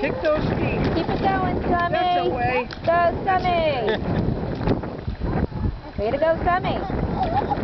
Kick those feet. Keep it going, That's Sammy. the way. Go, Sammy. Way to go, Sammy.